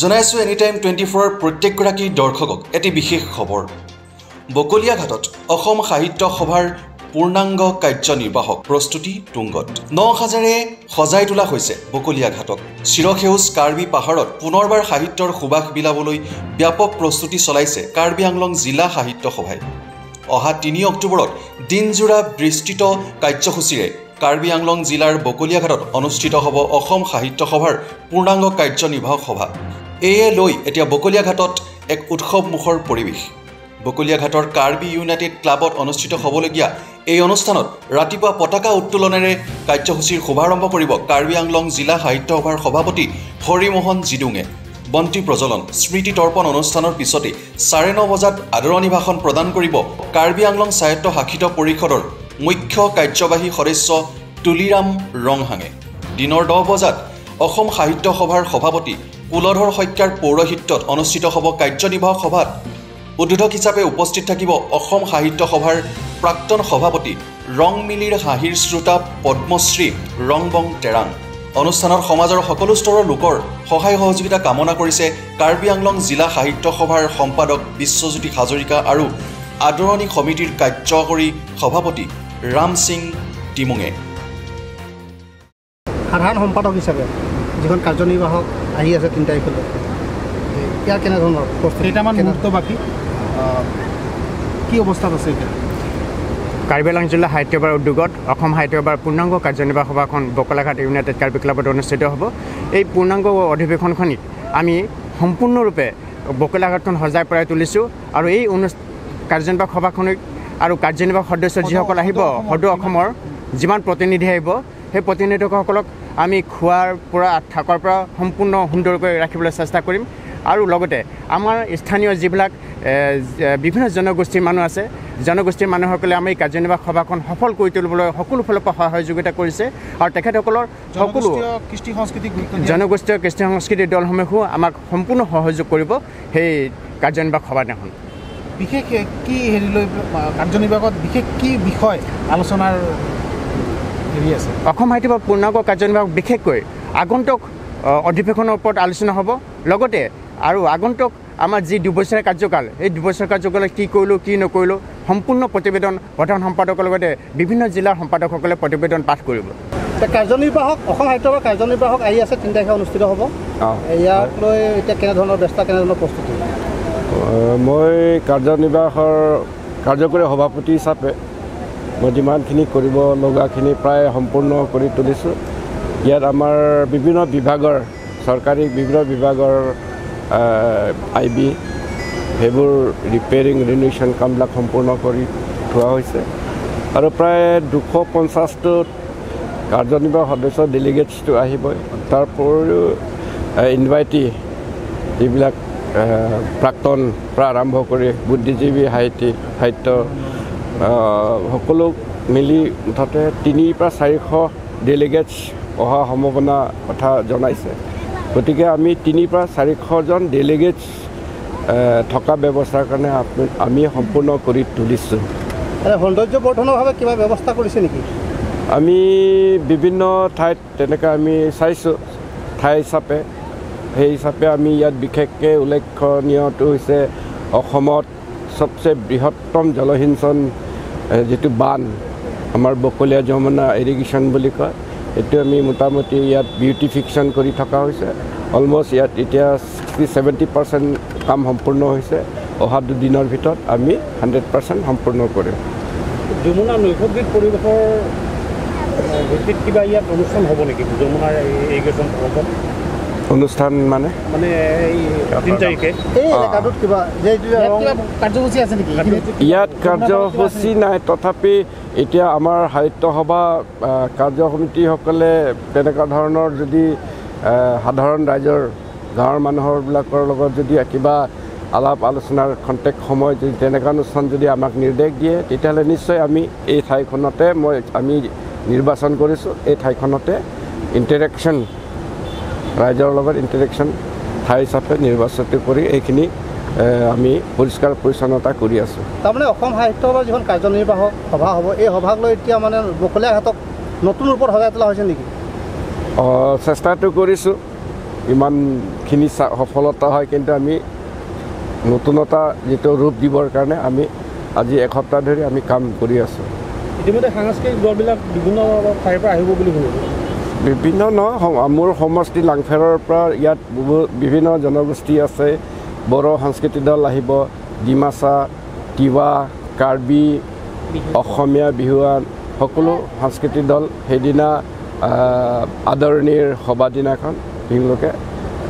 জনাইছোঁ any time twenty ফ'ৰৰ প্ৰত্যেকগৰাকী দৰ্শকক এটি বিশেষ খবৰ। বকলীয়াঘাটত অসম সাহিত্য সভাৰ পূৰ্ণাংগ কাৰ্যনিৰ্বাহক প্ৰস্তুতি তুংগত। ন হাজাৰে সজাই তোলা হৈছে বকলীয়াঘাটক চিৰসেউজ কাৰ্বি পাহাৰত পুনৰবাৰ সাহিত্যৰ সুবাস বিলাবলৈ ব্যাপক প্ৰস্তুতি চলাইছে কাৰ্বি আংলং জিলা সাহিত্য সভাই। অহা তিনি অক্টোবৰত দিনজোৰা বিস্তৃত কাৰ্যসূচীৰে কাৰ্বি আংলং জিলাৰ বকলীয়াঘাটত অনুষ্ঠিত হ'ব অসম সাহিত্য সভাৰ পূৰ্ণাংগ কাৰ্যনিৰ্বাহক সভা। এয়ে লৈ এতিয়া বকলীয়াঘাটত এক উৎসৱমুখৰ পৰিৱেশ। বকলীয়াঘাটৰ কাৰ্বি ইউনাইটেড ক্লাবত অনুষ্ঠিত হ'বলগীয়া এই অনুষ্ঠানত ৰাতিপুৱা পতাকা উত্তোলনেৰে কাৰ্যসূচীৰ শুভাৰম্ভ কৰিব কাৰ্বি আংলং জিলা সাহিত্য সভাৰ সভাপতি হৰিমোহন জিডুঙে বন্তি প্ৰজ্বলন স্মৃতি তৰ্পণ অনুষ্ঠানৰ পিছতে চাৰে ন বজাত আদৰণি ভাষণ প্ৰদান কৰিব কাৰ্বি আংলং স্বায়ত্ত শাসিত পৰিষদৰ মুখ্য কাৰ্যবাহী সদস্য তুলিৰাম ৰংহাঙে। দিনৰ দহ বজাত অসম সাহিত্য সভাৰ সভাপতি কুলধৰ শইকীয়াৰ পৌৰহিত্যত অনুষ্ঠিত হ'ব কাৰ্যনিৰ্বাহক সভাত উদ্বোধক হিচাপে উপস্থিত থাকিব অসম সাহিত্য সভাৰ প্ৰাক্তন সভাপতি ৰংমিলিৰ হাঁহিৰ শ্ৰোতা পদ্মশ্ৰী ৰংবং টেৰাং অনুষ্ঠানত সমাজৰ সকলো স্তৰৰ লোকৰ সহায় সহযোগিতা কামনা কৰিছে কাৰ্বি আংলং জিলা সাহিত্য সভাৰ সম্পাদক বিশ্বজ্যোতি হাজৰিকা আৰু আদৰণি সমিতিৰ কাৰ্যকৰী সভাপতি ৰাম সিং টিমুঙে। সাধাৰণ সম্পাদক হিচাপে? যিখন কাৰ্যনিৰ্বাহক আহি আছে তিনি তাৰিখলৈ ইয়াৰ কেনেধৰণৰ প্ৰস্তুতি কেইটামান মুহূৰ্ত বাকী? কি অৱস্থাত আছে এতিয়া? কাৰ্বি আংলং জিলা সাহিত্য সভাৰ উদ্যোগত অসম সাহিত্য সভাৰ পূৰ্ণাংগ কাৰ্যনিৰ্বাহক সভাখন বকলাঘাট ইউনাইটেড কাৰ্বি ক্লাবত অনুষ্ঠিত হ'ব। এই পূৰ্ণাংগ অধিৱেশনখনিত আমি সম্পূৰ্ণৰূপে বকলাঘাটখন সজাই পৰাই তুলিছোঁ আৰু এই অনু কাৰ্যনিৰ্বাহক সভাখনিক আৰু কাৰ্যনিৰ্বাহক সদস্য যিসকল আহিব সদৌ অসমৰ যিমান প্ৰতিনিধি আহিব সেই প্ৰতিনিধিসকলক আমি খোৱাৰ পৰা থাকৰ পৰা সম্পূৰ্ণ সুন্দৰকৈ ৰাখিবলৈ চেষ্টা কৰিম। আৰু লগতে আমাৰ স্থানীয় যিবিলাক বিভিন্ন জনগোষ্ঠীৰ মানুহ আছে জনগোষ্ঠীৰ মানুহসকলে আমি এই কাৰ্যনিৰ্বাহক সভাখন সফল কৰি তুলিবলৈ সকলো ফালৰ পৰা সহায় সহযোগিতা কৰিছে। আৰু তেখেতসকলৰ সকলো কৃষ্টি দিয়া জনগোষ্ঠীয় কৃষ্টি সংস্কৃতিৰ দলসমূহেও আমাক সম্পূৰ্ণ সহযোগ কৰিব সেই কাৰ্যনিৰ্বাহক সভাদিনাখন। বিশেষ কি হেৰি লৈ কাৰ্যনিৰ্বাহকত বিশেষ কি বিষয় আলোচনাৰ হেৰি আছে। অসম সাহিত্য সভাৰ পূৰ্ণাংগ কাৰ্যনিৰ্বাহক বিশেষকৈ আগন্তুক অধিৱেশনৰ ওপৰত আলোচনা হ'ব। লগতে আৰু আগন্তুক আমাৰ যি দুবছৰীয়া কাৰ্যকাল এই দুবছৰীয়া কাৰ্যকালত কি কৰিলোঁ কি নকৰিলোঁ সম্পূৰ্ণ প্ৰতিবেদন প্ৰধান সম্পাদকৰ লগতে বিভিন্ন জিলাৰ সম্পাদকসকলে প্ৰতিবেদন পাঠ কৰিব। কাৰ্যনিৰ্বাহক অসম সাহিত্য সভাৰ কাৰ্যনিৰ্বাহক আহি আছে তিনি তাৰিখে অনুষ্ঠিত হ'ব। ইয়াক লৈ এতিয়া কেনেধৰণৰ ব্যৱস্থা কেনেধৰণৰ প্ৰস্তুতি? মই কাৰ্যনিৰ্বাহৰ কাৰ্যকৰী সভাপতি হিচাপে মই যিমানখিনি কৰিব লগাখিনি প্ৰায় সম্পূৰ্ণ কৰি তুলিছোঁ। ইয়াত আমাৰ বিভিন্ন বিভাগৰ চৰকাৰী বিভিন্ন বিভাগৰ আই বি সেইবোৰ ৰিপেয়াৰিং ৰিনোভেশ্যন কামবিলাক সম্পূৰ্ণ কৰি থোৱা হৈছে। আৰু প্ৰায় দুশ পঞ্চাছটো কাৰ্যনিৰ্বাহক সদস্য ডেলিগেটছটো আহিবই। তাৰ উপৰিও ইনভাইটি যিবিলাক প্ৰাক্তন পৰা আৰম্ভ কৰি বুদ্ধিজীৱী সাহিত্যিক সাহিত্য সকলো মিলি মুঠতে তিনিৰ পৰা চাৰিশ ডেলিগেটছ অহা সম্ভাৱনা কথা জনাইছে। গতিকে আমি তিনিৰ পৰা চাৰিশজন ডেলিগেটছ থকা ব্যৱস্থাৰ কাৰণে আমি সম্পূৰ্ণ কৰি তুলিছোঁ। সৌন্দৰ্য বৰ্ধনৰভাৱে কিবা ব্যৱস্থা কৰিছে নেকি? আমি বিভিন্ন ঠাইত তেনেকৈ আমি চাইছোঁ ঠাই হিচাপে। সেই হিচাপে আমি ইয়াত বিশেষকৈ উল্লেখনীয়টো হৈছে অসমত চবচে বৃহত্তম জলসিঞ্চন যিটো বান আমাৰ বকলীয়া যমুনা ইৰিগেশ্যন বুলি কয় এইটো আমি মোটামুটি ইয়াত বিউটিফিকেশ্যন কৰি থকা হৈছে। অলমষ্ট ইয়াত এতিয়া ছিক্সটি ছেভেণ্টি পাৰ্চেণ্ট কাম সম্পূৰ্ণ হৈছে। অহা দুদিনৰ ভিতৰত আমি হাণ্ড্ৰেড পাৰ্চেণ্ট সম্পূৰ্ণ কৰিম। যমুনা নৈসৰ্গিক পৰিৱেশৰ ভিত্তিত কিবা ইয়াত অনুষ্ঠান হ'ব নেকি? যমুনাৰ ইৰিগেশ্যন অনুষ্ঠান মানে? মানে এই তিনি তাৰিখে। এই এলেকাটোত কিবা যে এইটো ইয়াত কাৰ্যসূচী আছে নেকি? ইয়াত কাৰ্যসূচী নাই। তথাপি এতিয়া আমাৰ সাহিত্য সভা কাৰ্য সমিতিসকলে তেনেকুৱা ধৰণৰ যদি সাধাৰণ ৰাইজৰ গাঁৱৰ মানুহৰবিলাকৰ লগত যদি কিবা আলাপ আলোচনাৰ খন্তেক সময় যদি তেনেকুৱা অনুষ্ঠান যদি আমাক নিৰ্দেশ দিয়ে তেতিয়াহ'লে নিশ্চয় আমি এই ঠাইখনতে মই আমি নিৰ্বাচন কৰিছোঁ। এই ঠাইখনতে ইণ্টাৰেকশ্যন ৰাইজৰ লগত ইণ্টাৰেকশ্যন ঠাই হিচাপে নিৰ্বাচিত কৰি এইখিনি আমি পৰিষ্কাৰ পৰিচ্ছন্নতা কৰি আছোঁ তাৰমানে অসম সাহিত্য সভাৰ যিখন কাৰ্যনিৰ্বাহক সভা হ'ব এই সভাক লৈ এতিয়া মানে বকলীয়াঘাটক নতুন ৰূপত সজাই তোলা হৈছে নেকি? অঁ, চেষ্টাটো কৰিছোঁ। ইমানখিনি সফলতা হয় কিন্তু আমি নতুনতা যিটো ৰূপ দিবৰ কাৰণে আমি আজি এসপ্তাহ ধৰি আমি কাম কৰি আছোঁ। ইতিমধ্যে সাংস্কৃতিক দলবিলাক বিভিন্ন ঠাইৰ পৰা আহিব বুলি শুনিছোঁ। বিভিন্ন ন মোৰ সমষ্টি লাংফেৰৰ পৰা ইয়াত বিভিন্ন জনগোষ্ঠী আছে। বড়ো সাংস্কৃতিক দল আহিব ডিমাচা তিৱা কাৰ্বি অসমীয়া বিহুৱান সকলো সাংস্কৃতিক দল সেইদিনা আদৰণিৰ সভা দিনাখন তেওঁলোকে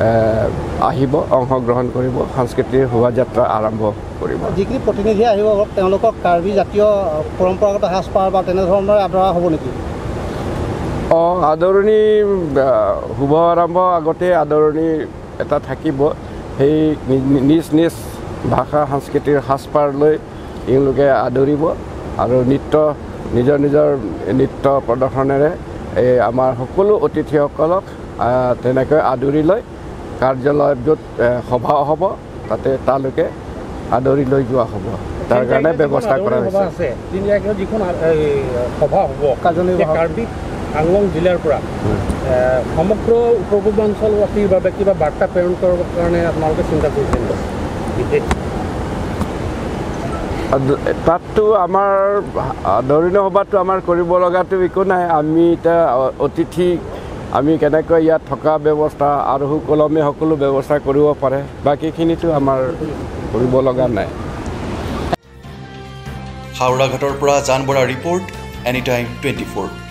আহ, আহিব অংশগ্ৰহণ কৰিব সাংস্কৃতিক শোভাযাত্ৰা আৰম্ভ কৰিব। যিখিনি প্ৰতিনিধি আহিব তেওঁলোকক কাৰ্বি জাতীয় পৰম্পৰাগত সাজপাৰ বা তেনেধৰণৰ আদৰা হ'ব নেকি? অঁ আদৰণি শুভ আৰম্ভ। আগতে আদৰণি এটা থাকিব। সেই নিজ নিজ ভাষা সাংস্কৃতিৰ সাজপাৰ লৈ তেওঁলোকে আদৰিব আৰু নৃত্য নিজৰ নিজৰ নৃত্য প্ৰদৰ্শনেৰে এই আমাৰ সকলো অতিথিসকলক তেনেকৈ আদৰি লৈ কাৰ্যালয়ত য'ত সভা হ'ব তাতে তালৈকে আদৰি লৈ যোৱা হ'ব। তাৰ কাৰণে ব্যৱস্থা কৰা সভা হৈছে। আংলং জিলাৰ পৰা। সমগ্ৰ উত্তৰ পূৰ্বাঞ্চলবাসীৰ বাবে কিবা বাৰ্তা প্ৰেৰণ কৰাৰ কাৰণে আপোনালোকে চিন্তা কৰিছে তাততো আমাৰ আদৰণি সভাটো আমাৰ কৰিব লগাটো একো নাই। আমি এতিয়া অতিথি আমি কেনেকৈ ইয়াত থকা ব্যৱস্থা আৰু সুকলমে সকলো ব্যৱস্থা কৰিব পাৰে বাকীখিনিতো আমাৰ কৰিব লগা নাই। হাওৰা ঘাটৰ পৰা Jan Bora report any time twenty four.